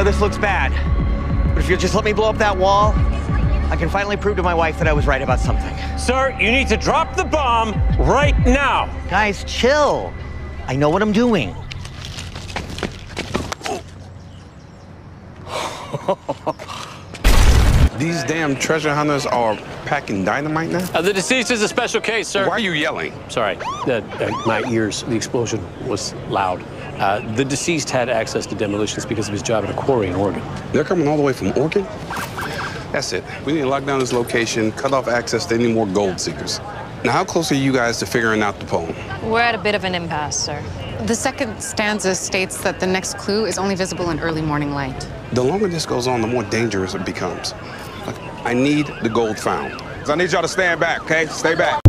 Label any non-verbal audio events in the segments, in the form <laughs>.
know this looks bad, but if you'll just let me blow up that wall, I can finally prove to my wife that I was right about something. Sir, you need to drop the bomb right now. Guys, chill. I know what I'm doing. <laughs> These damn treasure hunters are packing dynamite now? Uh, the deceased is a special case, sir. Why are you yelling? Sorry, uh, uh, my ears, the explosion was loud. Uh, the deceased had access to demolitions because of his job at a quarry in Oregon. They're coming all the way from Oregon? That's it. We need to lock down this location, cut off access to any more gold seekers. Now, how close are you guys to figuring out the poem? We're at a bit of an impasse, sir. The second stanza states that the next clue is only visible in early morning light. The longer this goes on, the more dangerous it becomes. Look, I need the gold found. I need y'all to stand back, okay? Stay back.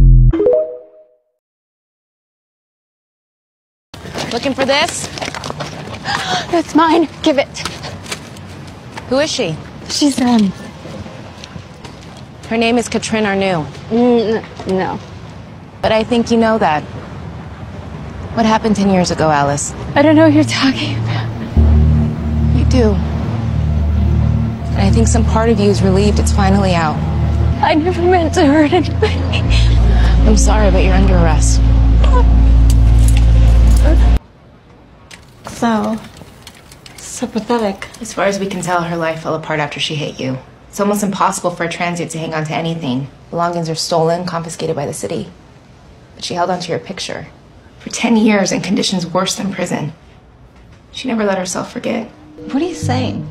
Looking for this? <gasps> That's mine. Give it. Who is she? She's, um, Her name is Katrin Arnoux. mm, no. But I think you know that. What happened 10 years ago, Alice? I don't know what you're talking about. You do. And I think some part of you is relieved it's finally out. I never meant to hurt anybody. I'm sorry, but you're under arrest. So, so pathetic. As far as we can tell, her life fell apart after she hit you. It's almost impossible for a transient to hang on to anything. Belongings are stolen, confiscated by the city. But she held onto your picture. For 10 years in conditions worse than prison. She never let herself forget. What are you saying?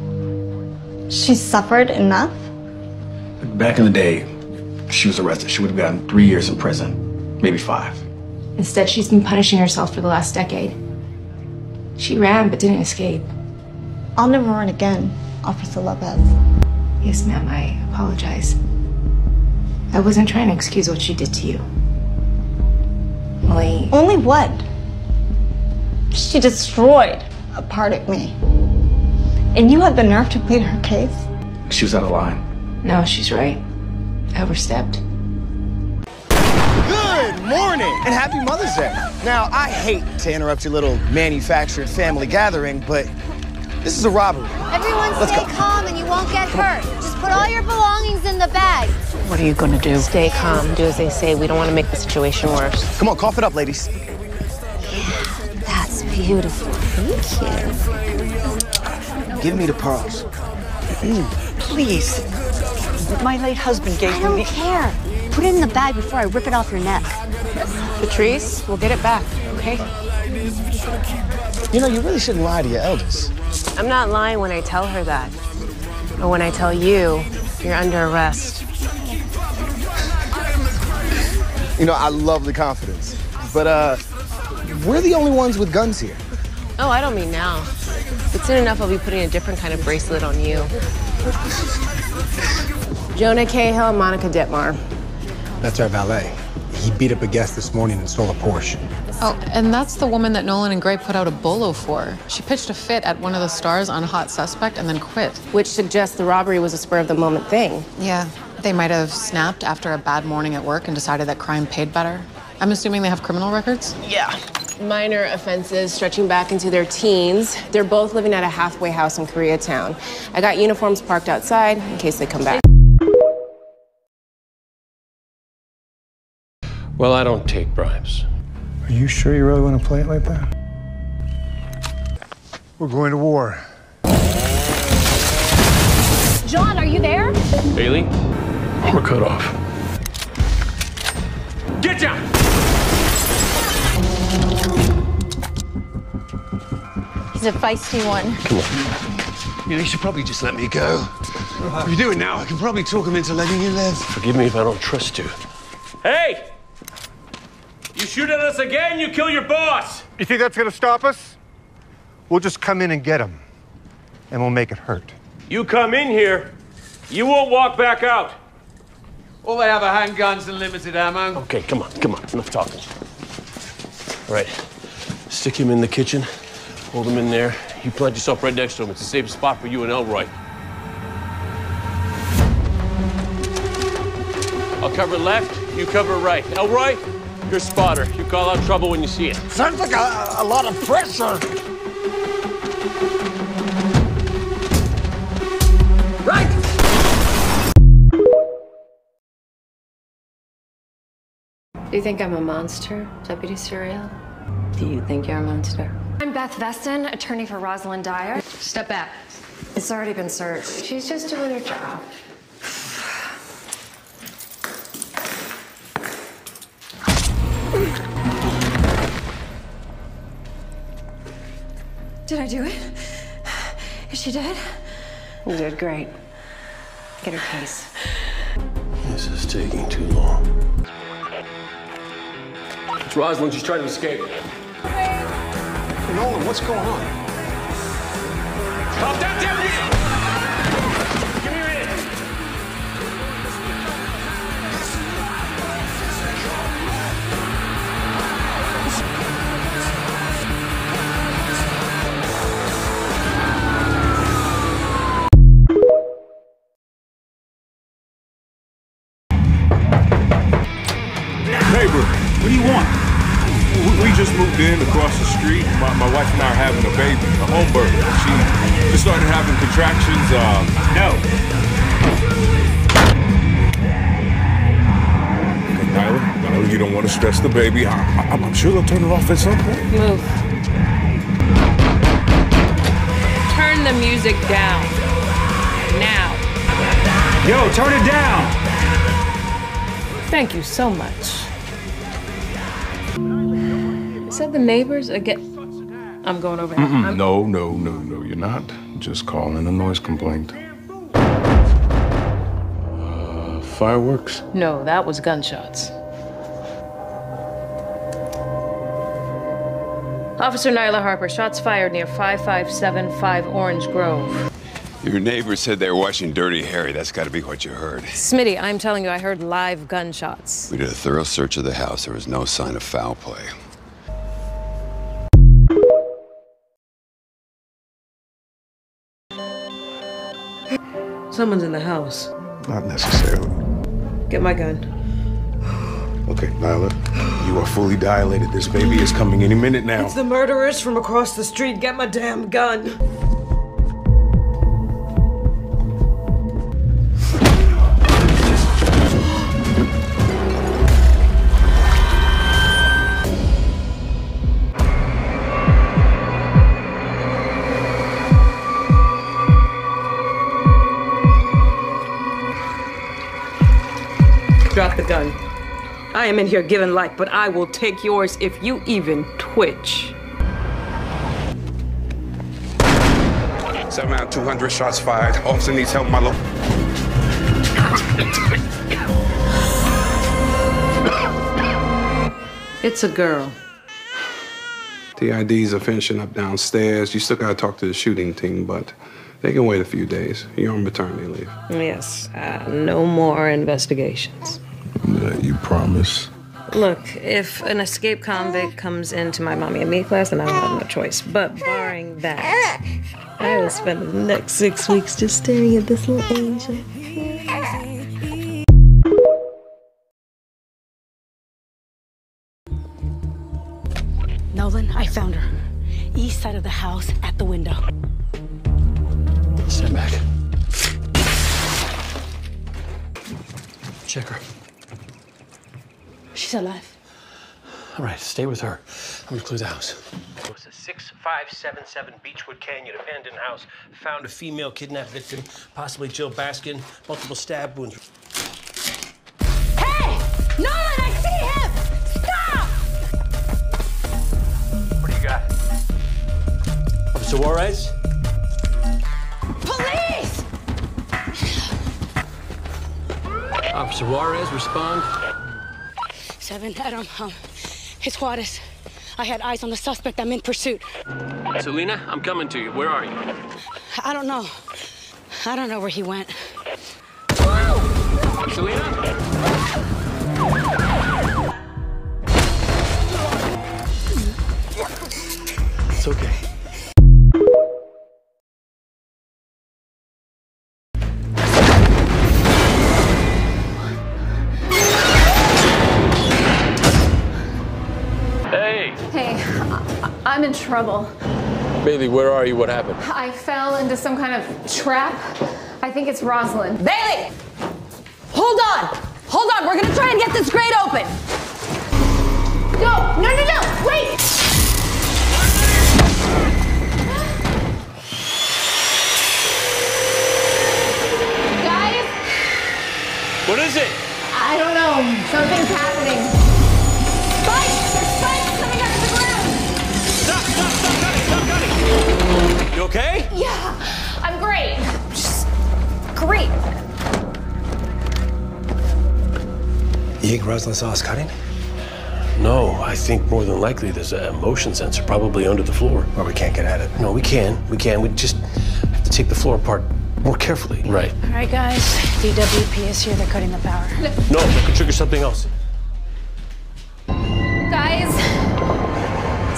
She suffered enough? Back in the day, she was arrested. She would have gotten three years in prison, maybe five. Instead, she's been punishing herself for the last decade. She ran but didn't escape. I'll never run again, Officer Lopez. Yes, ma'am, I apologize. I wasn't trying to excuse what she did to you. Only, Only what? She destroyed a part of me. And you had the nerve to plead her case? She was out of line. no, she's right. I overstepped. Good morning and happy Mother's Day. Now, I hate to interrupt your little manufactured family gathering, but this is a robbery. Everyone Let's stay go. calm and you won't get hurt. Just put all your belongings in the bag. What are you gonna do? Stay calm. Do as they say. We don't want to make the situation worse. Come on, cough it up, ladies. Yeah, That's beautiful. Thank you. Give me the pearls. <clears throat> Please. My late husband gave I me don't the. care. Put it in the bag before I rip it off your neck. Patrice, we'll get it back, okay? You know, you really shouldn't lie to your elders. I'm not lying when I tell her that. But when I tell you, you're under arrest. You know, I love the confidence. But, uh, we're the only ones with guns here. Oh, I don't mean now. But soon enough, I'll be putting a different kind of bracelet on you. Jonah Cahill and Monica Detmar. That's our valet. He beat up a guest this morning and stole a Porsche. Oh, and that's the woman that Nolan and Grey put out a bolo for. She pitched a fit at one of the stars on Hot Suspect and then quit. Which suggests the robbery was a spur of the moment thing. Yeah, they might have snapped after a bad morning at work and decided that crime paid better. I'm assuming they have criminal records? Yeah. Minor offenses stretching back into their teens. They're both living at a halfway house in Koreatown. I got uniforms parked outside in case they come back. Well, I don't take bribes. Are you sure you really want to play it like that? We're going to war. John, are you there? Bailey, we're cut off. Get down! He's a feisty one. Come on. You know, you should probably just let me go. If you do it now, I can probably talk him into letting you live. Forgive me if I don't trust you. Hey! You shoot at us again, you kill your boss! You think that's going to stop us? We'll just come in and get him, and we'll make it hurt. You come in here, you won't walk back out. All they have are handguns and limited ammo. Okay, come on, come on, enough talking. All right, stick him in the kitchen, hold him in there. You plant yourself right next to him. It's a safe spot for you and Elroy. I'll cover left, you cover right. Elroy, you're spotter. You call out trouble when you see it. Sounds like a, a lot of pressure. Right! Do you think I'm a monster, Deputy Surreal? Do you think you're a monster? I'm Beth Veston, attorney for Rosalind Dyer. Step back. It's already been searched. She's just doing her job. Did I do it? Is she dead? You did great. Get her case. This is taking too long. It's Rosalind. She's trying to escape. Nolan, what's going on? Stop that deputy! I, I'm sure they'll turn it off at some point. Move. Turn the music down. Now. Yo, turn it down! Thank you so much. Said the neighbors again. I'm going over. Mm-mm, no, no, no, no, you're not. Just calling a noise complaint. Uh, fireworks? No, that was gunshots. Officer Nyla Harper, shots fired near 5575 Orange Grove. Your neighbor said they were watching Dirty Harry. That's got to be what you heard. Smitty, I'm telling you, I heard live gunshots. We did a thorough search of the house. There was no sign of foul play. Someone's in the house. Not necessarily. Get my gun. Okay, Nyla, you are fully dilated. This baby is coming any minute now. It's the murderers from across the street. Get my damn gun. Drop the gun. I am in here giving life, but I will take yours if you even twitch. Seven out of 200 shots fired. Officer needs help, my lord. It's a girl. The IDs are finishing up downstairs. You still gotta talk to the shooting team, but they can wait a few days. You're on maternity leave. Yes, uh, no more investigations. You promise? Look, if an escape convict comes into my mommy and me class, then I will have no choice. But barring that, I will spend the next six weeks just staring at this little angel. She's alive. All right, stay with her. I'm gonna clear the house. It was a 6577 Beechwood Canyon abandoned house. Found a female kidnapped victim, possibly Jill Baskin, multiple stab wounds. Hey! Nolan, I see him! Stop! What do you got? Officer Juarez? Police! Officer Juarez, respond. Seven, Adam, um, it's Juarez. I had eyes on the suspect. I'm in pursuit. Celina, I'm coming to you. Where are you? I don't know. I don't know where he went. Celina? It's okay. I'm in trouble. Bailey, where are you? What happened? I fell into some kind of trap. I think it's Rosalind. Bailey! Hold on! Hold on, we're gonna try and get this grate open! No, no, no, no! Wait! <gasps> Guys, What is it? I don't know. Something's happening. You okay? Yeah, I'm great. Just great. You think Rosalind saw us cutting? No, I think more than likely there's a motion sensor probably under the floor. Or we can't get at it. No, we can. We can. We just have to take the floor apart more carefully. Right. All right, guys. DWP is here. They're cutting the power. No, that could trigger something else. Guys,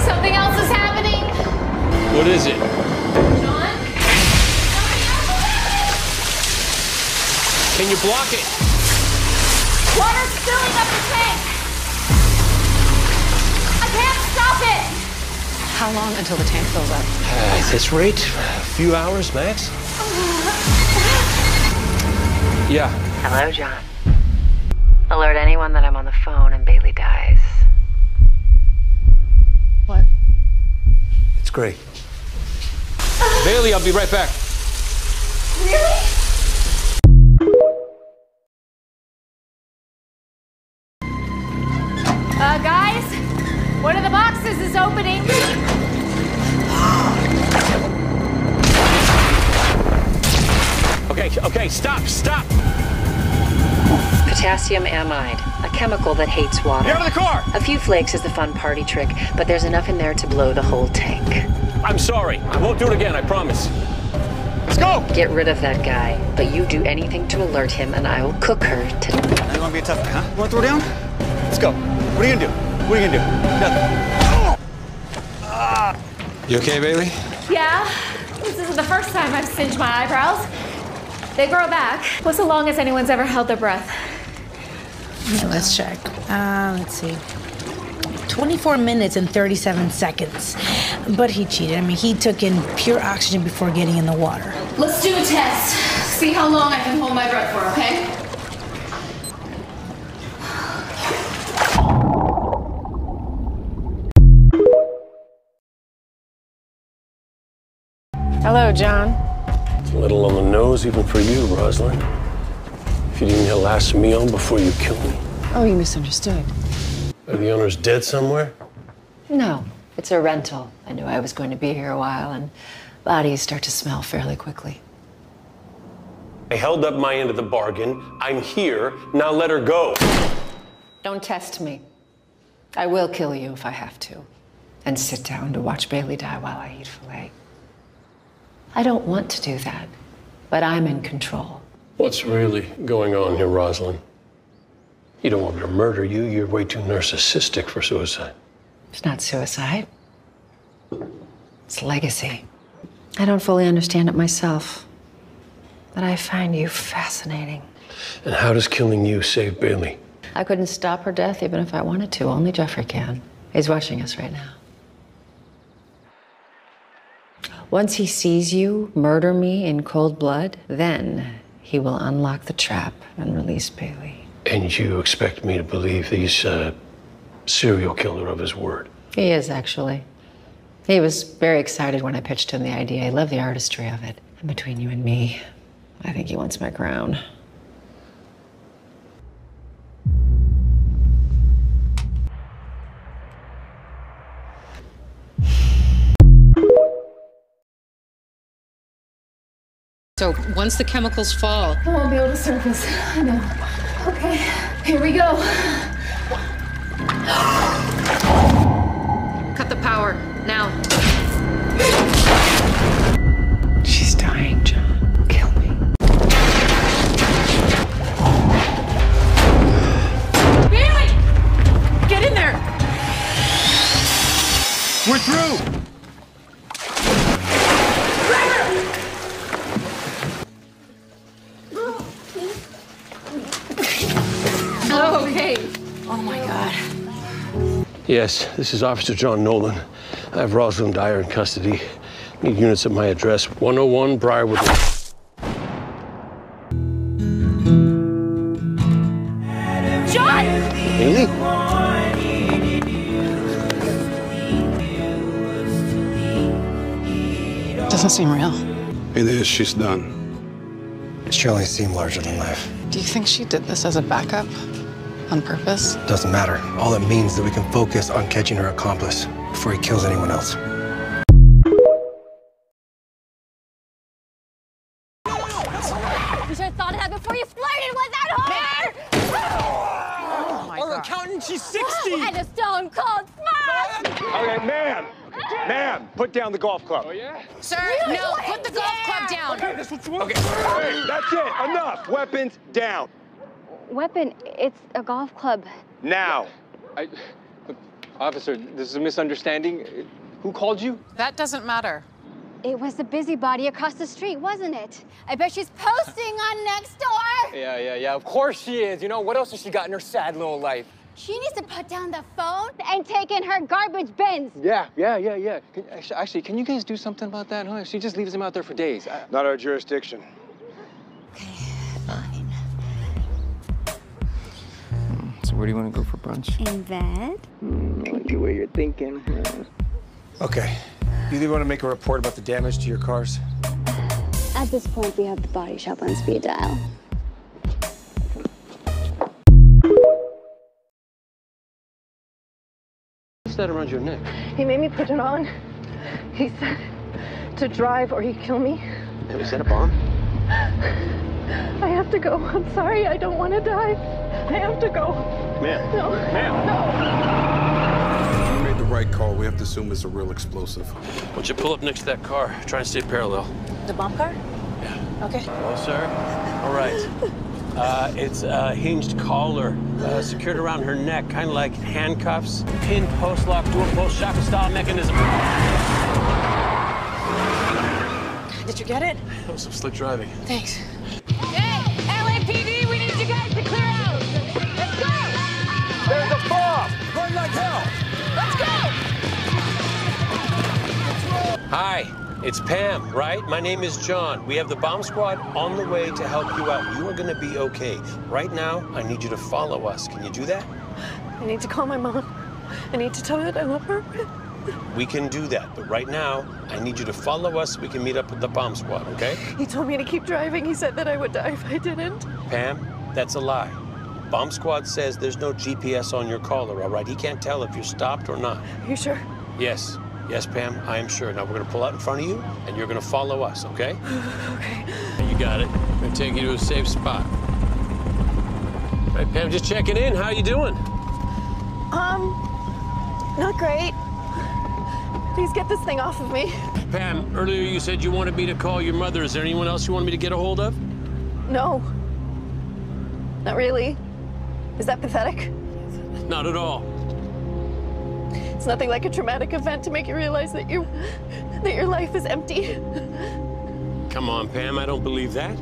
something else is happening. What is it? Can you block it? Water's filling up the tank! I can't stop it! How long until the tank fills up? Uh, at this rate, a few hours max. Yeah. Hello, John. Alert anyone that I'm on the phone and Bailey dies. What? It's great. Bailey, I'll be right back. Really? Okay, okay, stop, stop. Potassium amide, a chemical that hates water. Get out of the car! A few flakes is the fun party trick, but there's enough in there to blow the whole tank. I'm sorry. I won't do it again, I promise. Let's go! Get rid of that guy, but you do anything to alert him, and I will cook her to. Now you want to be a tough guy, huh? You want to throw down? Let's go. What are you gonna do? What are you gonna do? Nothing. You okay, Bailey? Yeah, this isn't the first time I've singed my eyebrows. They grow back. What's the longest anyone's ever held their breath? Yeah, let's check. Uh, let's see. 24 minutes and 37 seconds. But he cheated. I mean, he took in pure oxygen before getting in the water. Let's do a test. See how long I can hold my breath for, okay? Hello, John. A little on the nose even for you, Rosalind. If you didn't your last meal before you killed me. Oh, you misunderstood. Are the owners dead somewhere? No, it's a rental. I knew I was going to be here a while, and bodies start to smell fairly quickly. I held up my end of the bargain. I'm here. Now let her go. Don't test me. I will kill you if I have to, and sit down to watch Bailey die while I eat filet. I don't want to do that, but I'm in control. What's really going on here, Rosalind? You don't want me to murder you. You're way too narcissistic for suicide. It's not suicide. It's legacy. I don't fully understand it myself, but I find you fascinating. And how does killing you save Bailey? I couldn't stop her death even if I wanted to. Only Jeffrey can. He's watching us right now. Once he sees you murder me in cold blood, then he will unlock the trap and release Bailey. And you expect me to believe he's a uh, serial killer of his word? He is, actually. He was very excited when I pitched him the idea. He loved the artistry of it. And between you and me, I think he wants my crown. So once the chemicals fall, I won't be able to surface. I know. Okay, here we go. cut the power now. She's dying, John. Kill me. Bailey! Get in there! We're through! Yes, this is Officer John Nolan. I have Rosalind Dyer in custody. Need units at my address, 101 Briarwood. John! Haley? Doesn't seem real. It is. She's done. Shirley seemed larger than life. Do you think she did this as a backup? On purpose? Doesn't matter. All it means is that we can focus on catching her accomplice before he kills anyone else. You should have thought of that before you flirted with that whore! Oh Our accountant, she's 60! <gasps> And a stone cold smash! Okay, ma'am. Ma'am, put down the golf club. Oh, yeah? Sir, no, put the golf club down. Okay, this one's Okay, hey, that's it. Enough. Weapons down. Weapon, it's a golf club. Now. I, officer, this is a misunderstanding. Who called you? That doesn't matter. It was the busybody across the street, wasn't it? I bet she's posting on next door. Yeah, yeah, yeah. Of course she is. You know, what else has she got in her sad little life? She needs to put down the phone and take in her garbage bins. Yeah, yeah, yeah, yeah. Actually, actually, can you guys do something about that, huh? She just leaves them out there for days. I, Not our jurisdiction. So where do you want to go for brunch? In bed? Mm, I like the way you're thinking. Okay. You either want to make a report about the damage to your cars? At this point, we have the body shop on speed dial. What's that around your neck? He made me put it on. He said to drive or he'd kill me. Hey, was that a bomb? <laughs> I have to go. I'm sorry. I don't want to die. I have to go. Ma'am. No. Ma'am. You made the right call. We have to assume it's a real explosive. Why don't you pull up next to that car? Try and stay parallel. The bomb car? Yeah. Okay. Hello, sir. All right. Uh, it's a hinged collar uh, secured around her neck, kind of like handcuffs. Pin post lock, dual post shackle style mechanism. Did you get it? That was some slick driving. Thanks. It's Pam, right? My name is John. We have the bomb squad on the way to help you out. You are going to be okay. Right now, I need you to follow us. Can you do that? I need to call my mom. I need to tell her that I love her. We can do that, but right now, I need you to follow us we can meet up with the bomb squad, okay? He told me to keep driving. He said that I would die if I didn't. Pam, that's a lie. Bomb squad says there's no GPS on your collar, all right? He can't tell if you're stopped or not. Are you sure? Yes, yes, Pam, I am sure. Now we're gonna pull out in front of you, and you're gonna follow us, okay? <sighs> okay. You got it. I'm gonna take you to a safe spot. All right, Pam, just checking in. How are you doing? Um, not great. Please get this thing off of me. Pam, earlier you said you wanted me to call your mother. Is there anyone else you wanted me to get a hold of? No. Not really. Is that pathetic? Not at all. It's nothing like a traumatic event to make you realize that you that your life is empty. Come on, Pam, I don't believe that.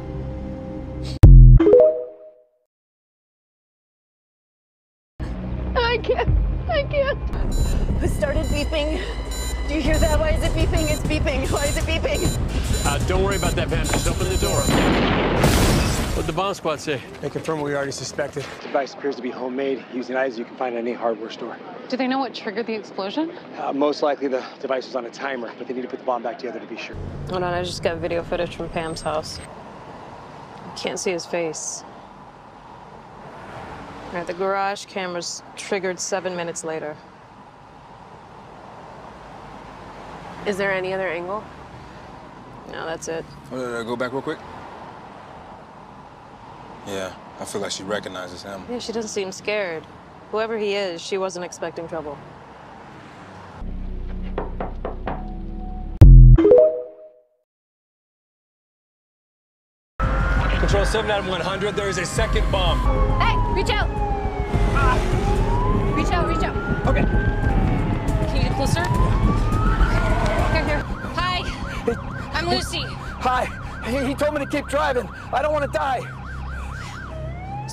I can't. I can't. It started beeping. Do you hear that? Why is it beeping? It's beeping. Why is it beeping? Uh, don't worry about that, Pam. Just open the door. What'd the bomb squad say? They confirmed what we already suspected. The device appears to be homemade, using items you can find at any hardware store. Do they know what triggered the explosion? Uh, most likely the device was on a timer, but they need to put the bomb back together to be sure. Hold on, I just got video footage from Pam's house. I Can't see his face. All right, the garage cameras triggered seven minutes later. Is there any other angle? No, that's it. Uh, go back real quick. Yeah, I feel like she recognizes him. Yeah, she doesn't seem scared. Whoever he is, she wasn't expecting trouble. Control 7 out of 100. There is a second bomb. Hey, reach out. Reach out, reach out. Okay. Can you get closer? Here, here. Hi, I'm Lucy. Hi. He, he told me to keep driving. I don't want to die.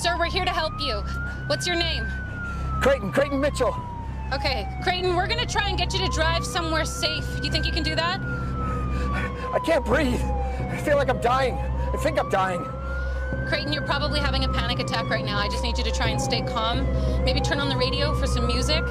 Sir, we're here to help you. What's your name? Creighton, Creighton Mitchell. Okay, Creighton, we're gonna try and get you to drive somewhere safe. Do you think you can do that? I can't breathe. I feel like I'm dying. I think I'm dying. Creighton, you're probably having a panic attack right now. I just need you to try and stay calm. Maybe turn on the radio for some music.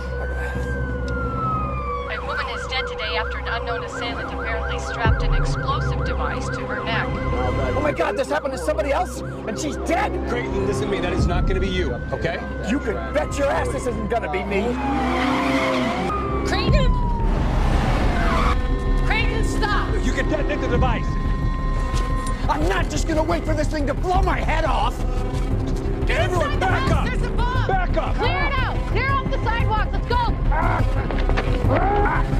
A woman is dead today today after an unknown assailant apparently strapped an explosive device to her neck. Oh my god, this happened to somebody else, and she's dead! Creighton, listen to me. That is not going to be you, okay? You can bet your ass this isn't gonna be me. Creighton! Creighton, stop! You can detonate the device. I'm not just gonna wait for this thing to blow my head off! Everyone, back up! There's a bomb! Back up! Clear it out! Clear off the sidewalk! Let's go! I'm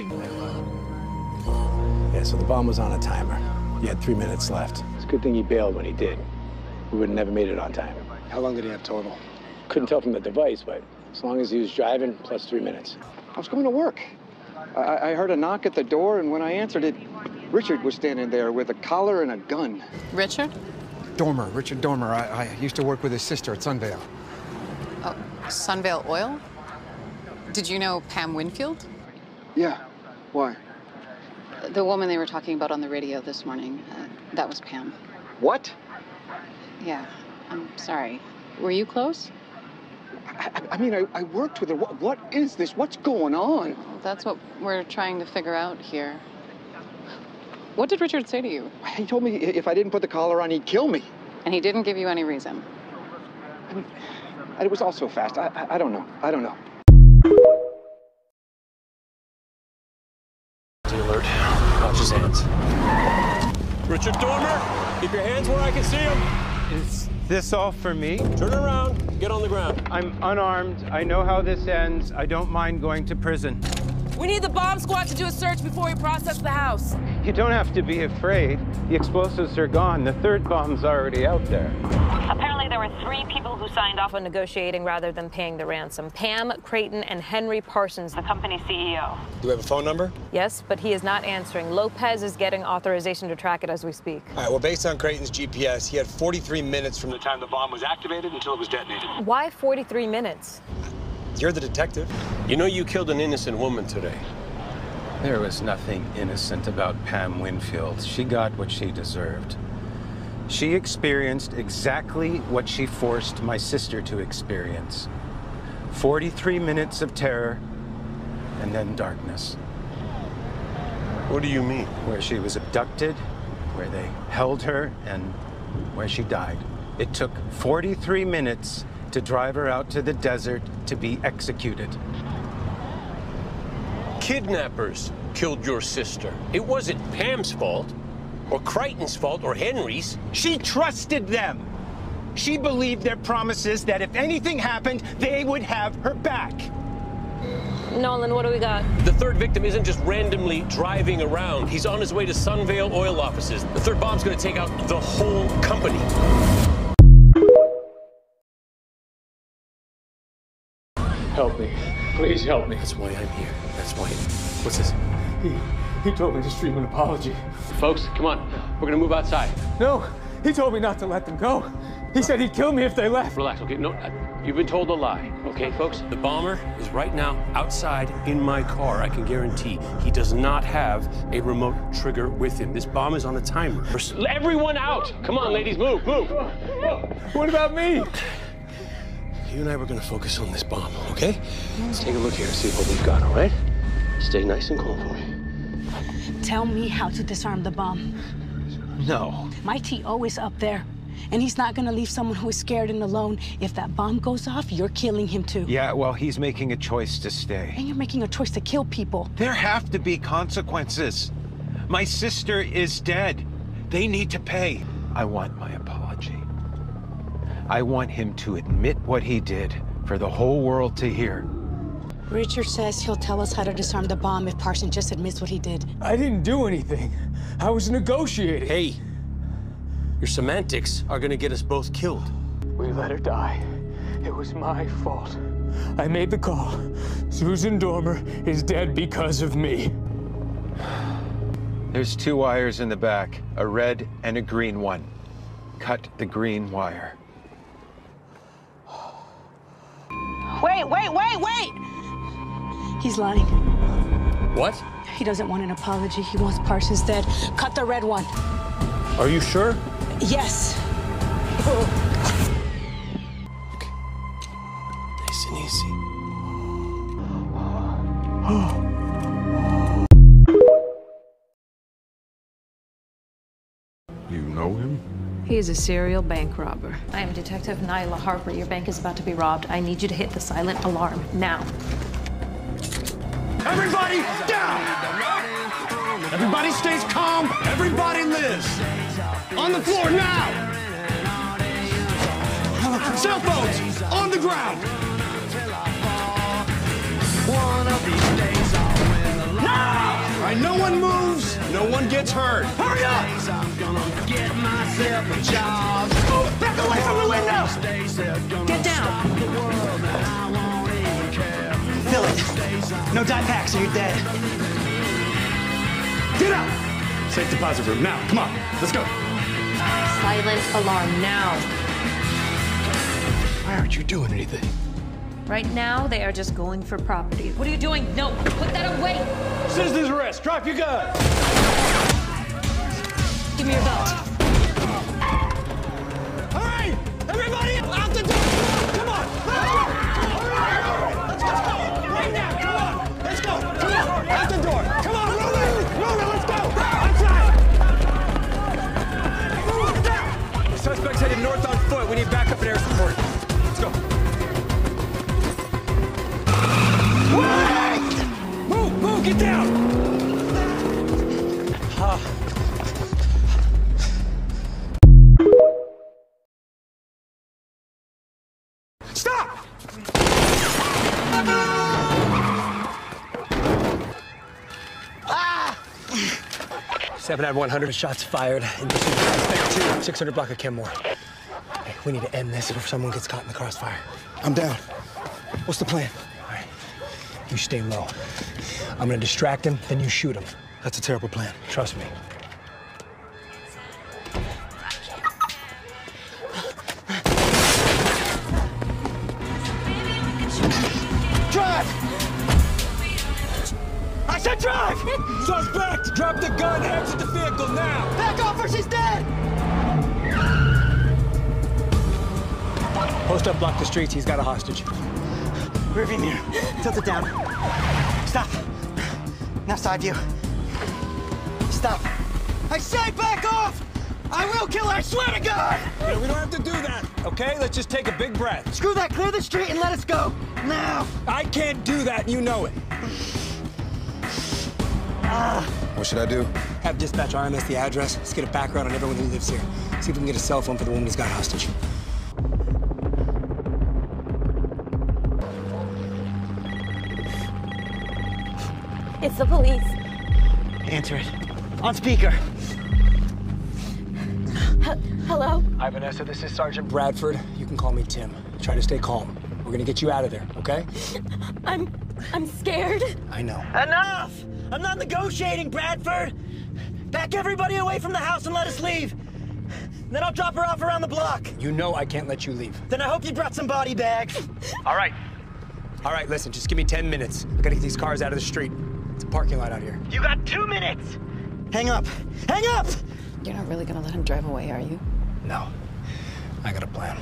alive! Yeah, so the bomb was on a timer. You had three minutes left. It's a good thing he bailed when he did. We would have never made it on time. How long did he have total? Couldn't tell from the device, but as long as he was driving, plus three minutes. I was going to work. I, I heard a knock at the door, and when I answered it, Richard was standing there with a collar and a gun. Richard? Dormer, Richard Dormer. I, I used to work with his sister at Sunvale. Oh, Sunvale Oil? Did you know Pam Winfield? Yeah. Why? The woman they were talking about on the radio this morning, uh, that was Pam. What? Yeah, I'm sorry. Were you close? I, I mean, I, I worked with her. What, what is this? What's going on? That's what we're trying to figure out here. What did Richard say to you? He told me if I didn't put the collar on, he'd kill me. And he didn't give you any reason. And it was all so fast. I, I, I don't know. I don't know. Keep your hands where I can see them. Is this all for me? Turn around. Get on the ground. I'm unarmed. I know how this ends. I don't mind going to prison. We need the bomb squad to do a search before we process the house. You don't have to be afraid. The explosives are gone. The third bomb's already out there. Apparently, there were three people who signed off on negotiating rather than paying the ransom Pam, Creighton, and Henry Parsons, the company's CEO. Do we have a phone number? Yes, but he is not answering. Lopez is getting authorization to track it as we speak. All right, well, based on Creighton's GPS, he had 43 minutes from the time the bomb was activated until it was detonated. Why 43 minutes? You're the detective. You know you killed an innocent woman today. There was nothing innocent about Pam Winfield. She got what she deserved. She experienced exactly what she forced my sister to experience 43 minutes of terror and then darkness. What do you mean? Where she was abducted, where they held her, and where she died. It took 43 minutes to drive her out to the desert to be executed. Kidnappers killed your sister. It wasn't Pam's fault, or Creighton's fault, or Henry's. She trusted them. She believed their promises that if anything happened, they would have her back. Nolan, what do we got? The third victim isn't just randomly driving around. He's on his way to Sunvale oil offices. The third bomb's gonna take out the whole company. Help me. Please help me. That's why I'm here. That's why. What's this? He, he told me to stream an apology. Folks, come on. We're gonna move outside. No, he told me not to let them go. He said he'd kill me if they left. Relax, okay? No, uh, you've been told a lie, okay, folks? The bomber is right now outside in my car. I can guarantee he does not have a remote trigger with him. This bomb is on a timer. Everyone out! Come on, ladies, move, move. What about me? You and I were gonna focus on this bomb, okay? Let's take a look here and see what we've got, all right? Stay nice and calm for me. Tell me how to disarm the bomb. No. My TO is up there, and he's not gonna leave someone who is scared and alone. If that bomb goes off, you're killing him too. Yeah, well, he's making a choice to stay. And you're making a choice to kill people. There have to be consequences. My sister is dead. They need to pay. I want my apology. I want him to admit what he did for the whole world to hear. Richard says he'll tell us how to disarm the bomb if Parson just admits what he did. I didn't do anything. I was negotiating. Hey, your semantics are gonna get us both killed. We let her die. It was my fault. I made the call. Susan Dormer is dead because of me. There's two wires in the back, a red and a green one. Cut the green wire. Wait, wait, wait, wait! He's lying. What? He doesn't want an apology. He wants Parsons dead. Cut the red one. Are you sure? Yes. Nice and easy. You know him? He is a serial bank robber. I am Detective Nyla Harper. Your bank is about to be robbed. I need you to hit the silent alarm now. Everybody down! Everybody stays calm. Everybody lives. On the floor now! Cell phones on the ground! Now! All right, no one moves, no one gets hurt. Hurry up! Move back away from the window! Get down. Fill it. No die packs or you're dead. Get out! Safe deposit room now. Come on, let's go. Silent alarm now. Why aren't you doing anything? Right now, they are just going for property. What are you doing? No, put that away. Citizen's arrest. Drop your gun. Give me your belt. All right, everybody Move, move, get down! Stop! Seven out of 100 shots fired. In pursuit of two, 600 block of Kenmore. Hey, we need to end this before someone gets caught in the crossfire. I'm down. What's the plan? All right, you stay low. I'm gonna distract him, then you shoot him. That's a terrible plan. Trust me. Drive! I said drive! Suspect! Drop the gun, exit the vehicle now! Back off or she's dead! Post up, block the streets. He's got a hostage. Rearview mirror. Tilt it down. Stop. Now side view. Stop. I say back off! I will kill her, I swear to God! Yeah, we don't have to do that, okay? Let's just take a big breath. Screw that. Clear the street and let us go. Now. I can't do that, you know it. Ah. What should I do? Have dispatch RMS the address. Let's get a background on everyone who lives here. See if we can get a cell phone for the woman who's got hostage. It's the police. Answer it. On speaker. H- hello? Hi, Vanessa. This is Sergeant Bradford. You can call me Tim. Try to stay calm. We're gonna get you out of there, okay? <laughs> I'm I'm scared. I know. Enough! I'm not negotiating, Bradford! Back everybody away from the house and let us leave. Then I'll drop her off around the block. You know I can't let you leave. Then I hope you brought some body bags. All right. All right, listen, just give me 10 minutes. I gotta get these cars out of the street. It's a parking lot out here. You got two minutes! Hang up! Hang up! You're not really gonna let him drive away, are you? No. I got a plan.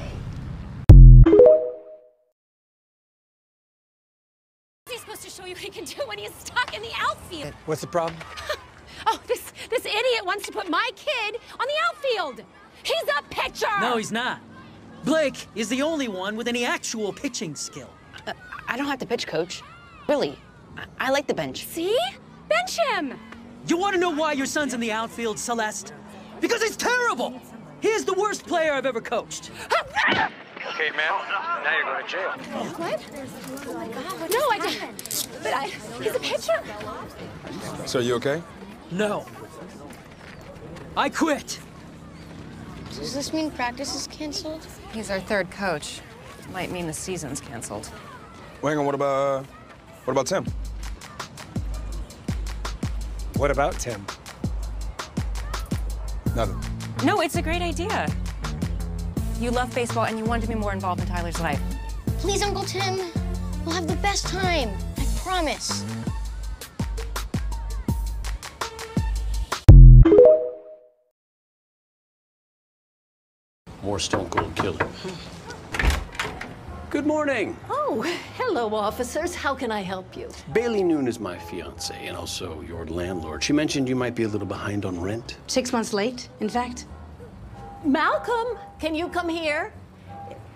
He's supposed to show you what he can do when he's stuck in the outfield. What's the problem? <laughs> Oh, this this idiot wants to put my kid on the outfield. He's a pitcher. No, he's not. Blake is the only one with any actual pitching skill. Uh, I don't have to pitch, coach. Really. I, I like the bench. See? Bench him. You want to know why your son's in the outfield, Celeste? Because he's terrible. He is the worst player I've ever coached. Okay, ma'am. Now you're going to jail. What? Oh my God. No, I didn't. But I, he's a pitcher. So you okay? No. I quit. Does this mean practice is canceled? He's our third coach. Might mean the season's canceled. Well, hang on. What about uh, what about Tim? What about Tim? Nothing. No, it's a great idea. You love baseball and you want to be more involved in Tyler's life. Please, Uncle Tim. We'll have the best time. I promise. More Stone Cold Killer. Good morning. Oh, hello, officers. How can I help you? Bailey Nune is my fiance and also your landlord. She mentioned you might be a little behind on rent. Six months late, in fact. Malcolm, can you come here?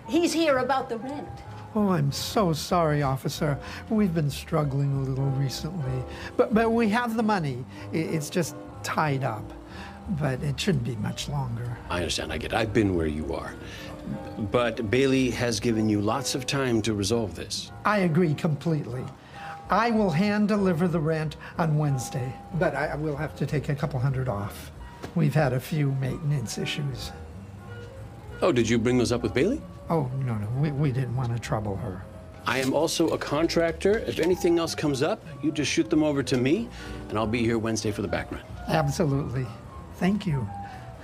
He's here about the rent. Oh, I'm so sorry, officer. We've been struggling a little recently. But, but we have the money. It's just tied up. But it shouldn't be much longer. I understand. I get it. I've been where you are. But Bailey has given you lots of time to resolve this. I agree completely. I will hand deliver the rent on Wednesday, but I will have to take a couple hundred off. We've had a few maintenance issues. Oh, did you bring those up with Bailey? Oh, no, no, we, we didn't want to trouble her. I am also a contractor. If anything else comes up, you just shoot them over to me, and I'll be here Wednesday for the back rent. Absolutely. Thank you.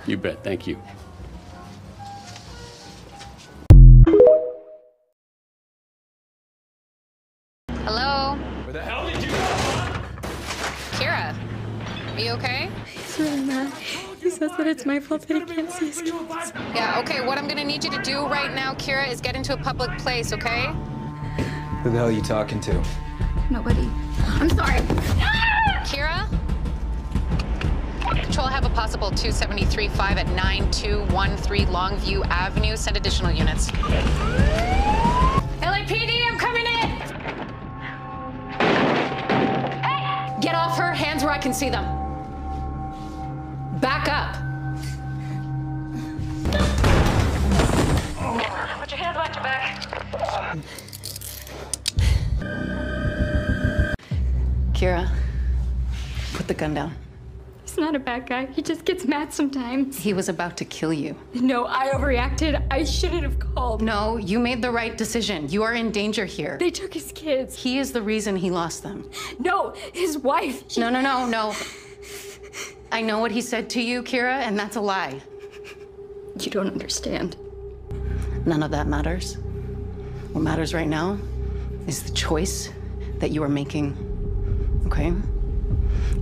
You bet. Thank you. You okay? He's really mad. He says that it's my fault that he can't see his kids. Yeah, okay, what I'm gonna need you to do right now, Kira, is get into a public place, okay? Who the hell are you talking to? Nobody. I'm sorry. Kira? Control, have a possible 273-5 at 9213 Longview Avenue. Send additional units. LAPD, I'm coming in! Hey! Get off her, hands where I can see them. Back up. Put your hands behind your back. Kira, put the gun down. He's not a bad guy. He just gets mad sometimes. He was about to kill you. No, I overreacted. I shouldn't have called. No, you made the right decision. You are in danger here. They took his kids. He is the reason he lost them. No, his wife. No, no, no, no. I know what he said to you, Kira, and that's a lie. You don't understand. None of that matters. What matters right now is the choice that you are making. Okay?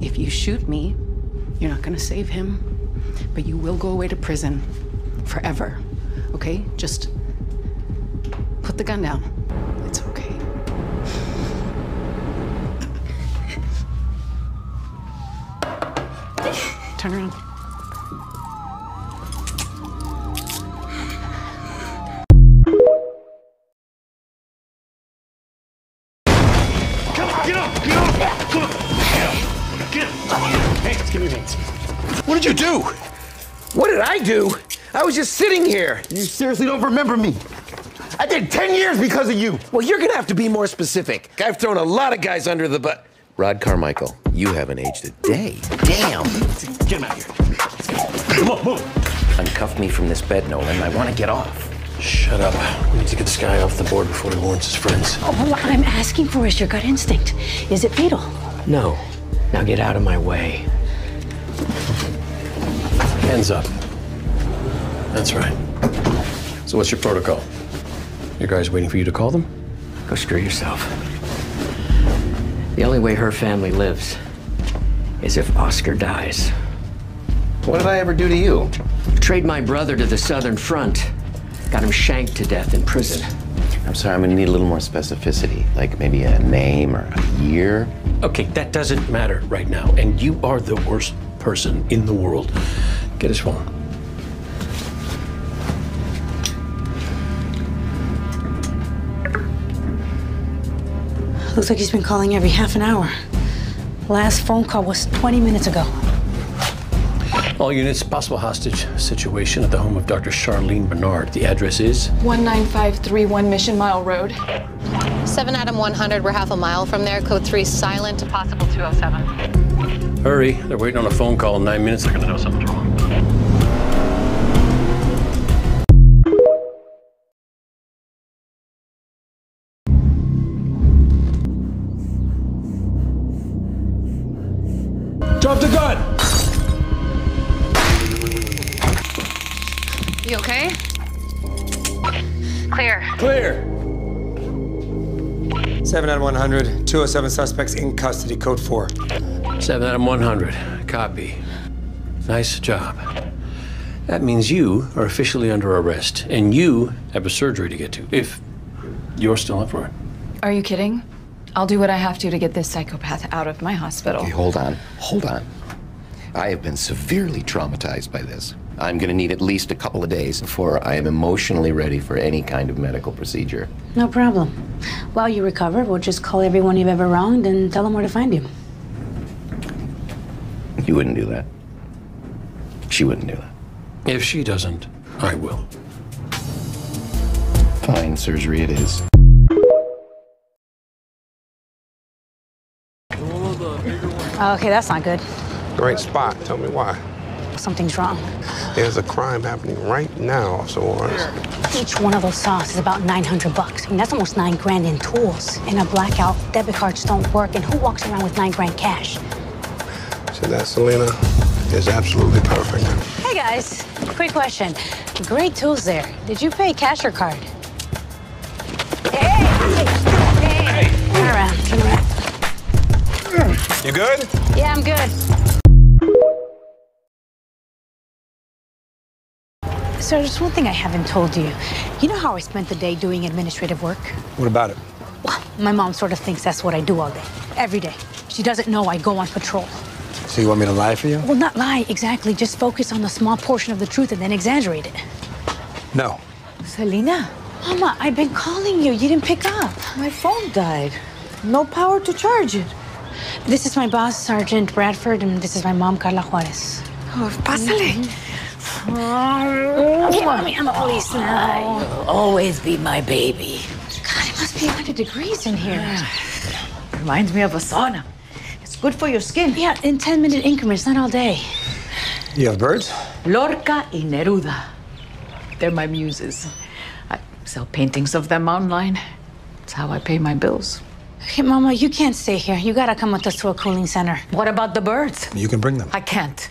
If you shoot me, you're not gonna save him, but you will go away to prison forever. Okay? Just put the gun down. It's okay. Turn around. Come on, get up, get up! Come on, get up, get up! Hands, give me your hands. What did you do? What did I do? I was just sitting here. You seriously don't remember me? I did 10 years because of you. Well, you're gonna have to be more specific. I've thrown a lot of guys under the bus. Rod Carmichael, you haven't aged a day. Damn! Get him out here. Come on, move. Uncuff me from this bed, Nolan. I want to get off. Shut up. We need to get this guy off the board before he warns his friends. Oh, All I'm asking for is your gut instinct. Is it fatal? No. Now get out of my way. Hands up. That's right. So what's your protocol? Your guys waiting for you to call them? Go screw yourself. The only way her family lives is if Oscar dies. What did I ever do to you? Trade my brother to the Southern Front. Got him shanked to death in prison. I'm sorry, I'm gonna need a little more specificity. Like maybe a name or a year. Okay, that doesn't matter right now. And you are the worst person in the world. Get his phone. Looks like he's been calling every half an hour. Last phone call was 20 minutes ago. All units, possible hostage situation at the home of Dr. Charlene Bernard. The address is 19531 Mission Mile Road. 7 Adam 100, we're half a mile from there. Code 3 silent to possible 207. Hurry, they're waiting on a phone call in nine minutes. They're gonna know something's wrong. 100, 207 suspects in custody, code 4. Seven Adam 100. Copy. Nice job. That means you are officially under arrest, and you have a surgery to get to, if you're still up for it. Are you kidding? I'll do what I have to to get this psychopath out of my hospital. Okay, hold on. Hold on. I have been severely traumatized by this. I'm going to need at least a couple of days before I am emotionally ready for any kind of medical procedure. No problem. While you recover, we'll just call everyone you've ever wronged and tell them where to find you. You wouldn't do that. She wouldn't do that. If she doesn't, I will. Fine, surgery it is. Okay, that's not good. Great spot. Tell me why. Something's wrong. There's a crime happening right now, Officer Juarez. Each one of those saws is about 900 bucks. I mean, that's almost nine grand in tools. In a blackout, debit cards don't work, and who walks around with nine grand cash? So that, Celina, is absolutely perfect. Hey guys, quick question. Great tools there. Did you pay cash or card? Hey! Hey! hey. Turn around, turn around. You good? Yeah, I'm good. So there's one thing I haven't told you. You know how I spent the day doing administrative work? What about it? Well, My mom sort of thinks that's what I do all day, every day. She doesn't know I go on patrol. So you want me to lie for you? Well, not lie exactly, just focus on the small portion of the truth and then exaggerate it. No. Celina? Mama, I've been calling you. You didn't pick up. My phone died. No power to charge it. This is my boss, Sergeant Bradford, and this is my mom, Carla Juarez. Oh, pásale. Mm-hmm. Okay, mommy, I'm the police now. You'll always be my baby. God, it must be 100 degrees in here. <sighs> Reminds me of a sauna. It's good for your skin. Yeah, in 10 minute increments, not all day. You have birds? Lorca y Neruda. They're my muses. I sell paintings of them online. It's how I pay my bills. Okay, Mama, you can't stay here. You gotta come with us to a cooling center. What about the birds? You can bring them. I can't.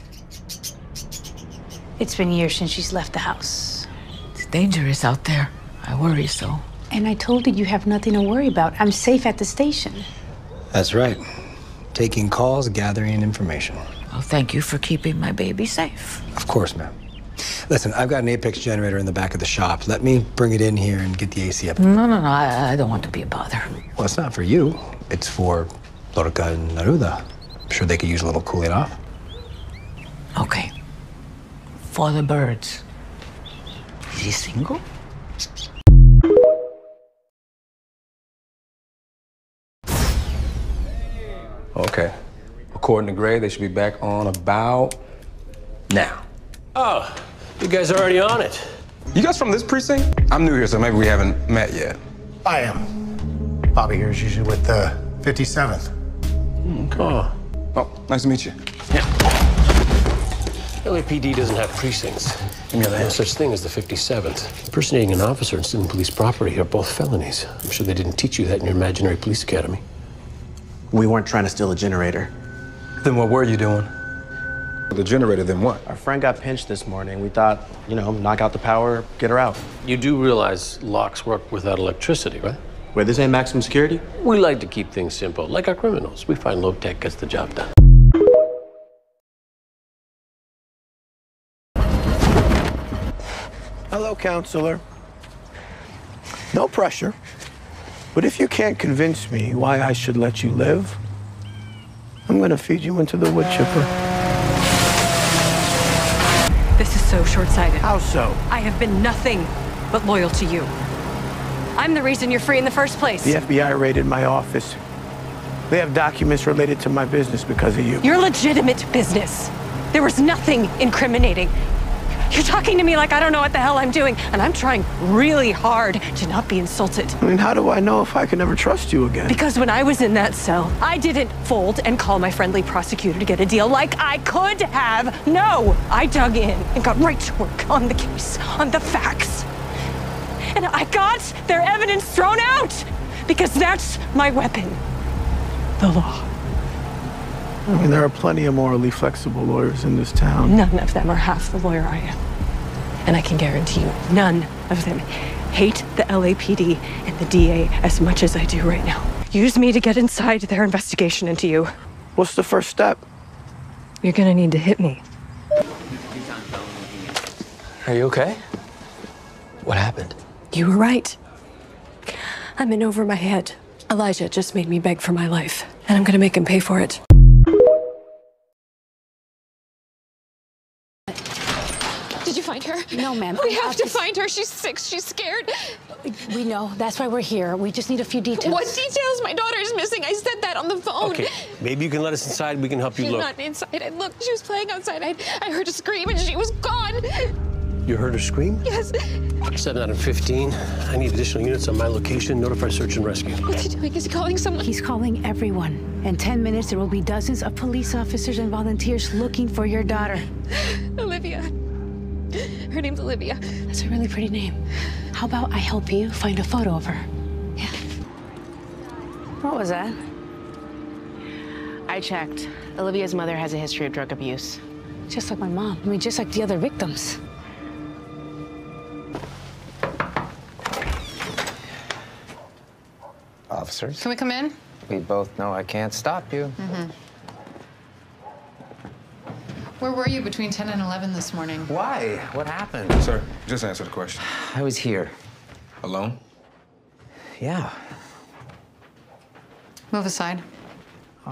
It's been years since she's left the house. It's dangerous out there. I worry so. And I told you you have nothing to worry about. I'm safe at the station. That's right. Taking calls, gathering information. Well, thank you for keeping my baby safe. Of course, ma'am. Listen, I've got an Apex generator in the back of the shop. Let me bring it in here and get the AC up. No, no, no. I, I don't want to be a bother. Well, it's not for you. It's for Lorca and Neruda. I'm sure they could use a little cooling off. Okay. For the birds. Is he single? Okay. According to Grey, they should be back on about now. Oh, you guys are already on it. You guys from this precinct? I'm new here, so maybe we haven't met yet. I am. Bobby here is usually with the 57th. Oh. Oh, nice to meet you. LAPD doesn't have precincts. Give me a No such thing as the 57th. Impersonating an officer and stealing police property are both felonies. I'm sure they didn't teach you that in your imaginary police academy. We weren't trying to steal a generator. Then what were you doing? The generator, then what? Our friend got pinched this morning. We thought, you know, knock out the power, get her out. You do realize locks work without electricity, right? Wait, this ain't maximum security? We like to keep things simple, like our criminals. We find low tech gets the job done. Hello, counselor. No pressure. But if you can't convince me why I should let you live, I'm gonna feed you into the wood chipper. This is so short sighted. How so? I have been nothing but loyal to you. I'm the reason you're free in the first place. The FBI raided my office. They have documents related to my business because of you. Your legitimate business. There was nothing incriminating. You're talking to me like I don't know what the hell I'm doing, and I'm trying really hard to not be insulted. I mean, how do I know if I can ever trust you again? Because when I was in that cell, I didn't fold and call my friendly prosecutor to get a deal like I could have. No, I dug in and got right to work on the case, on the facts. And I got their evidence thrown out because that's my weapon the law. I mean, there are plenty of morally flexible lawyers in this town. None of them are half the lawyer I am. And I can guarantee you, none of them hate the LAPD and the DA as much as I do right now. Use me to get inside their investigation into you. What's the first step? You're gonna need to hit me. Are you okay? What happened? You were right. I'm in over my head. Elijah just made me beg for my life, and I'm gonna make him pay for it. Find her? No, ma'am. We have to just- find her. She's sick. She's scared. We know. That's why we're here. We just need a few details. What details? My daughter is missing. I said that on the phone. Okay, maybe you can let us inside. We can help you look. She's look. not inside. I looked. She was playing outside. I, I heard a scream and she was gone. You heard her scream? Yes. 7 Adam 15. I need additional units on my location. Notify search and rescue. What's he doing? Is he calling someone? He's calling everyone. In 10 minutes, there will be dozens of police officers and volunteers looking for your daughter. Olivia. Her name's Olivia. That's a really pretty name. How about I help you find a photo of her? Yeah. What was that? I checked. Olivia's mother has a history of drug abuse. Just like my mom. I mean, just like the other victims. Officers, Can we come in? we both know I can't stop you. Mm-hmm. Where were you between 10 and 11 this morning? Why? What happened? Sir, just answer the question. I was here. Alone? Yeah. Move aside. <sighs>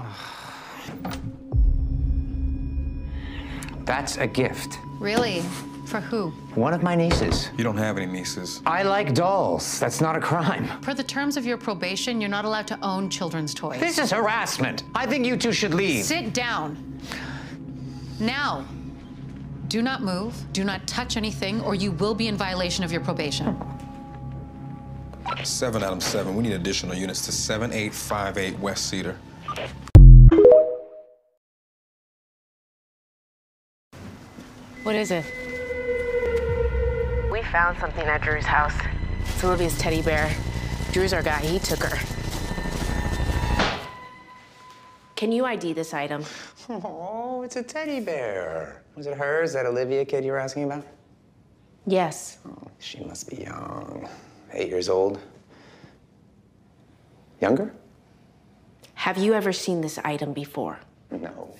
That's a gift. Really? For who? One of my nieces. You don't have any nieces. I like dolls. That's not a crime. Per the terms of your probation, you're not allowed to own children's toys. This is harassment. I think you two should leave. Sit down. Now. Do not move, do not touch anything, or you will be in violation of your probation. Seven Adam seven. We need additional units to 7858 West Cedar. What is it? We found something at Drew's house. It's Olivia's teddy bear. Drew's our guy. He took her. Can you ID this item? Oh, it's a teddy bear. Was it hers, that Olivia kid you were asking about? Yes. Oh, she must be young. Eight years old. Younger? Have you ever seen this item before? No.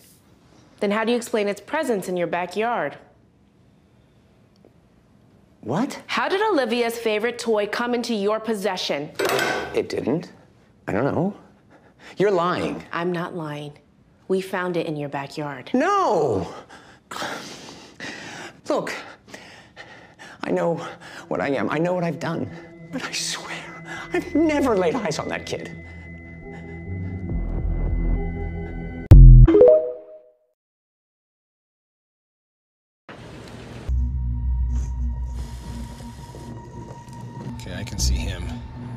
Then how do you explain its presence in your backyard? What? How did Olivia's favorite toy come into your possession? It didn't. I don't know. You're lying. I'm not lying. We found it in your backyard. No! Look, I know what I am. I know what I've done. But I swear, I've never laid eyes on that kid. Okay, I can see him.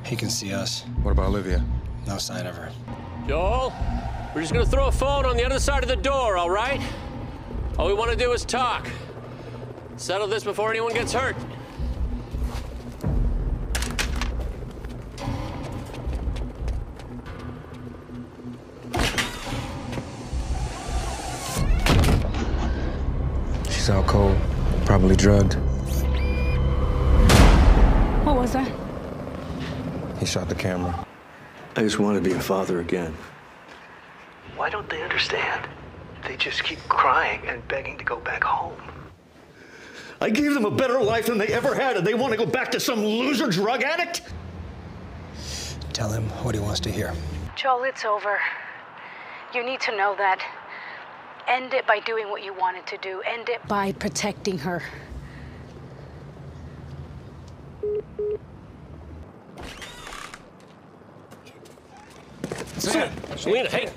He can see us. What about Olivia? No sign of her. Joel, we're just gonna throw a phone on the other side of the door, all right? All we wanna do is talk. Settle this before anyone gets hurt. She's out cold, probably drugged. What was that? He shot the camera. I just want to be a father again. Why don't they understand? They just keep crying and begging to go back home. I gave them a better life than they ever had, and they want to go back to some loser drug addict? Tell him what he wants to hear. Joel, it's over. You need to know that. End it by doing what you wanted to do. End it by protecting her. Celina, hey.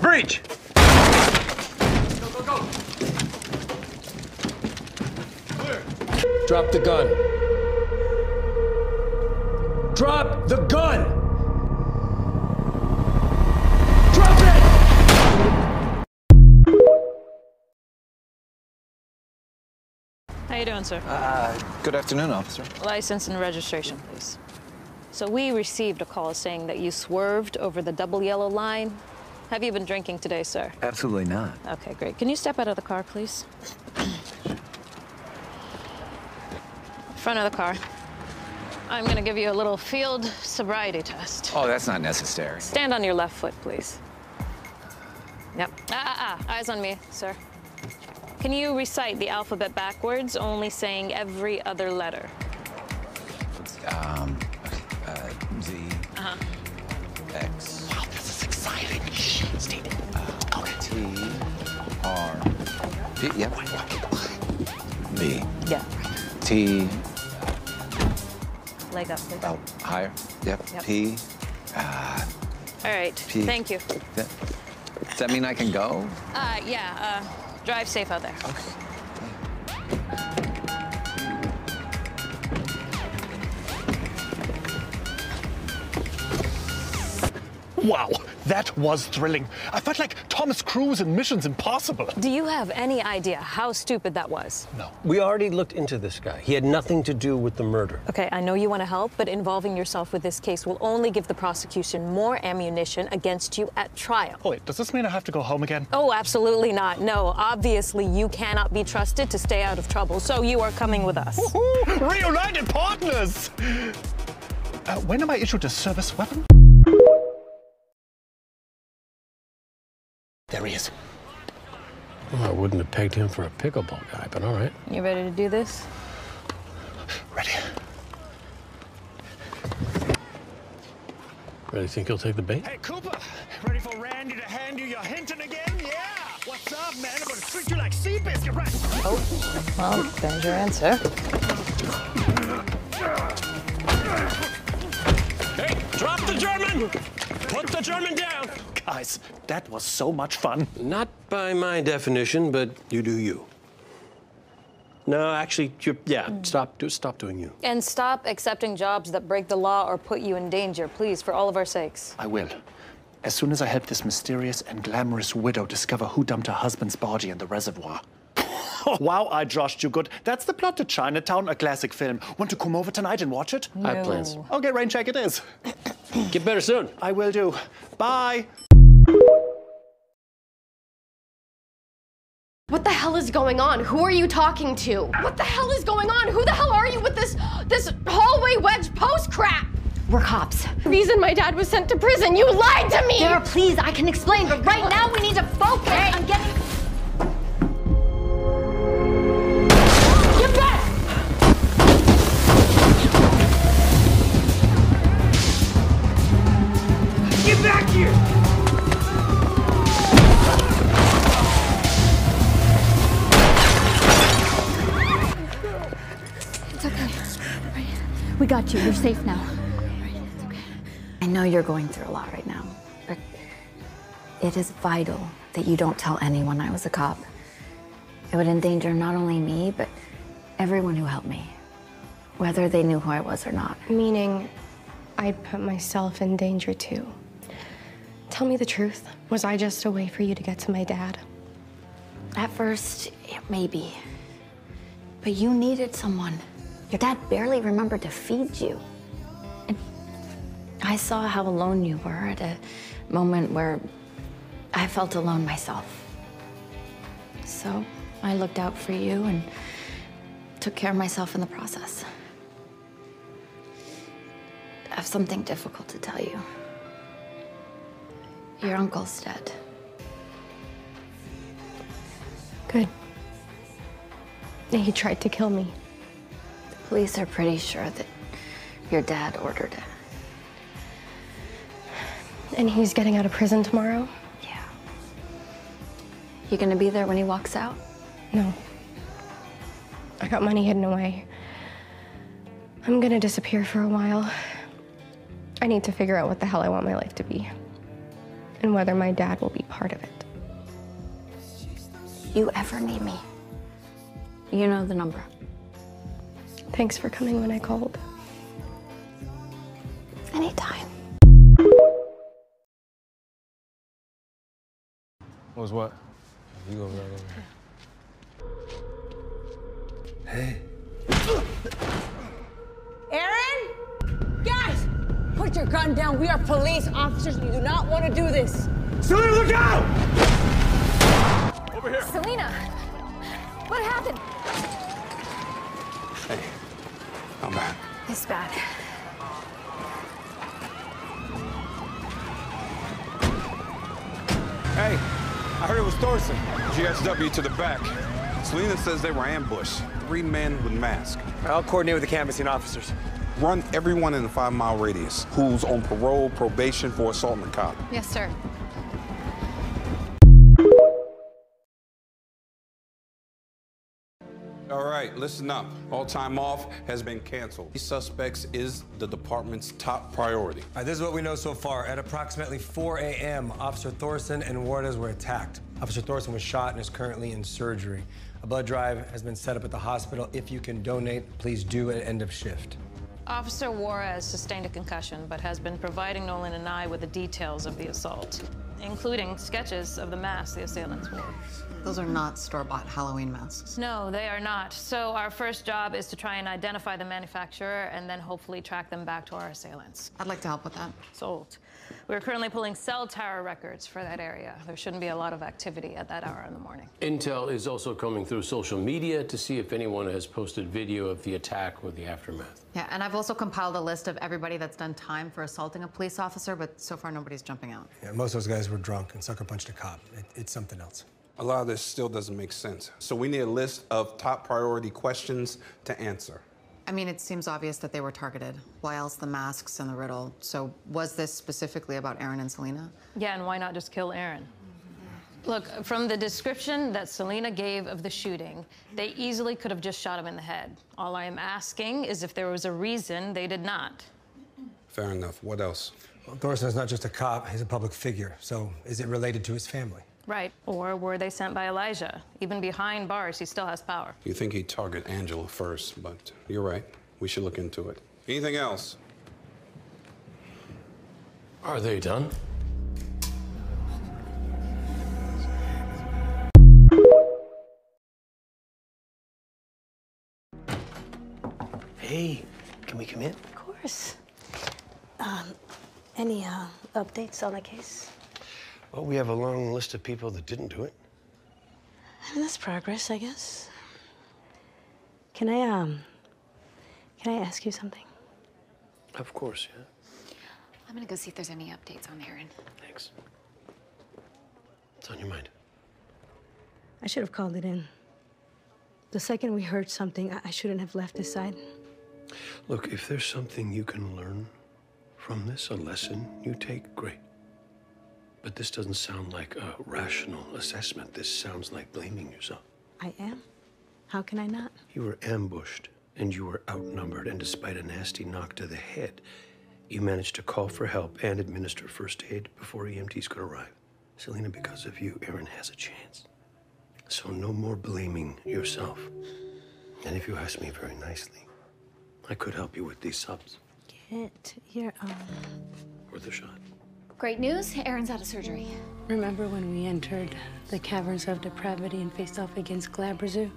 Breach! Drop the gun. Drop the gun! How you doing, sir? Uh, good afternoon, officer. License and registration, please. So we received a call saying that you swerved over the double yellow line. Have you been drinking today, sir? Absolutely not. Okay, great. Can you step out of the car, please? Front of the car. I'm gonna give you a little field sobriety test. Oh, that's not necessary. Stand on your left foot, please. Yep. Ah, ah, ah. Eyes on me, sir. Can you recite the alphabet backwards, only saying every other letter? Um, uh, Z, Uh-huh. X. Wow, this is exciting. Shh, Steve. Uh, T, R, P, yep. B. Yeah. T, Leg up, please. oh, higher, yep. Yep. P, uh, All right. P. Thank you. that, does that mean I can go? Uh, yeah, uh, drive safe out there. Wow, that was thrilling. I felt like Thomas Cruise in Missions Impossible. Do you have any idea how stupid that was? No. We already looked into this guy. He had nothing to do with the murder. Okay, I know you want to help, but involving yourself with this case will only give the prosecution more ammunition against you at trial. Oh, wait, does this mean I have to go home again? Oh, absolutely not. No, obviously you cannot be trusted to stay out of trouble, so you are coming with us. Woohoo! Reunited partners! Uh, when am I issued a service weapon? There he is. Well, I wouldn't have pegged him for a pickleball guy, but all right. You ready to do this? Ready. Really think he'll take the bait? Hey, Cooper, ready for Randy to hand you your Hinton again? Yeah! What's up, man? I'm gonna treat you like Seabiscuit, right? Oh, well, there's your answer. Hey, drop the German! Put the German down! Guys, that was so much fun. Not by my definition, but you do you. No, actually, you're, yeah, mm. stop, do, stop doing you. And stop accepting jobs that break the law or put you in danger, please, for all of our sakes. I will. As soon as I help this mysterious and glamorous widow discover who dumped her husband's body in the reservoir. <laughs> Wow, I joshed you good. That's the plot to Chinatown, a classic film. Want to come over tonight and watch it? No. I have plans. Okay, rain check it is. Get better soon. I will do. Bye. What the hell is going on? Who are you talking to? What the hell is going on? Who the hell are you with this this hallway wedge post crap? We're cops. The reason my dad was sent to prison. You lied to me. Sarah, please, I can explain, but right now we need to focus on getting. Got you. You're safe now. I know you're going through a lot right now, but it is vital that you don't tell anyone I was a cop. It would endanger not only me, but everyone who helped me, whether they knew who I was or not. Meaning, I'd put myself in danger too. Tell me the truth. Was I just a way for you to get to my dad? At first, yeah, maybe. But you needed someone. Your dad barely remembered to feed you. And I saw how alone you were at a moment where I felt alone myself. So I looked out for you and took care of myself in the process. I have something difficult to tell you. Your uncle's dead. Good. He tried to kill me. Police are pretty sure that your dad ordered it. And he's getting out of prison tomorrow? Yeah. You gonna be there when he walks out? No. I got money hidden away. I'm gonna disappear for a while. I need to figure out what the hell I want my life to be. And whether my dad will be part of it. You ever need me? You know the number. Thanks for coming when I called. Anytime. What was what? You go right over Hey. Aaron? Guys, put your gun down. We are police officers. We do not want to do this. Celina, look out! Over here. Celina, what happened? Hey. I'm back. It's bad. Hey, I heard it was Thorsen. GSW to the back. Celina says they were ambushed. Three men with masks. I'll coordinate with the canvassing officers. Run everyone in the five mile radius who's on parole, probation for assaulting a cop. Yes, sir. Right, listen up. All time off has been canceled. These suspects is the department's top priority. All right, this is what we know so far. At approximately 4 a.m., Officer Thorsen and Juarez were attacked. Officer Thorsen was shot and is currently in surgery. A blood drive has been set up at the hospital. If you can donate, please do at end of shift. Officer Juarez sustained a concussion, but has been providing Nolan and I with the details of the assault, including sketches of the masks the assailants wore. Those are not store-bought Halloween masks. No, they are not. So our first job is to try and identify the manufacturer and then hopefully track them back to our assailants. I'd like to help with that. Sold. We're currently pulling cell tower records for that area. There shouldn't be a lot of activity at that hour in the morning. Intel is also coming through social media to see if anyone has posted video of the attack or the aftermath. Yeah, and I've also compiled a list of everybody that's done time for assaulting a police officer, but so far nobody's jumping out. Yeah, most of those guys were drunk and sucker punched a cop. It, it's something else. A lot of this still doesn't make sense. So we need a list of top priority questions to answer. I mean, it seems obvious that they were targeted. Why else the masks and the riddle? So was this specifically about Aaron and Celina? Yeah, and why not just kill Aaron? Look, from the description that Celina gave of the shooting, they easily could have just shot him in the head. All I am asking is if there was a reason they did not. Fair enough. What else? Well, Thorsen's not just a cop, he's a public figure. So is it related to his family? Right. Or were they sent by Elijah? Even behind bars, he still has power. You think he'd target Angela first, but you're right. We should look into it. Anything else? Are they done? Hey, can we come in? Of course. Um, any uh, updates on the case? Well, we have a long list of people that didn't do it. I mean, that's progress, I guess. Can I, um, can I ask you something? Of course, yeah. I'm gonna go see if there's any updates on Aaron. Thanks. What's on your mind? I should have called it in. The second we heard something, I, I shouldn't have left this side. Look, if there's something you can learn from this, a lesson you take, great. But this doesn't sound like a rational assessment. This sounds like blaming yourself. I am. How can I not? You were ambushed and you were outnumbered, and despite a nasty knock to the head, you managed to call for help and administer first aid before EMTs could arrive. Celina, because of you, Aaron has a chance. So no more blaming yourself. And if you ask me very nicely, I could help you with these subs. Get your, um... Worth a shot. Great news, Aaron's out of surgery. Remember when we entered the caverns of depravity and faced off against Glabrezu?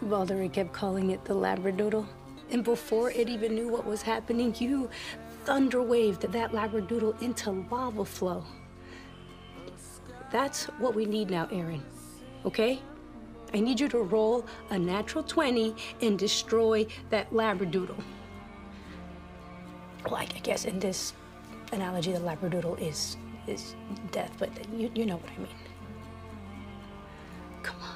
Baldry kept calling it the Labradoodle. And before it even knew what was happening, you thunder waved that Labradoodle into lava flow. That's what we need now, Aaron. Okay? I need you to roll a natural 20 and destroy that Labradoodle. Like, I guess in this analogy, the Labradoodle is is death, but you, you know what I mean. Come on,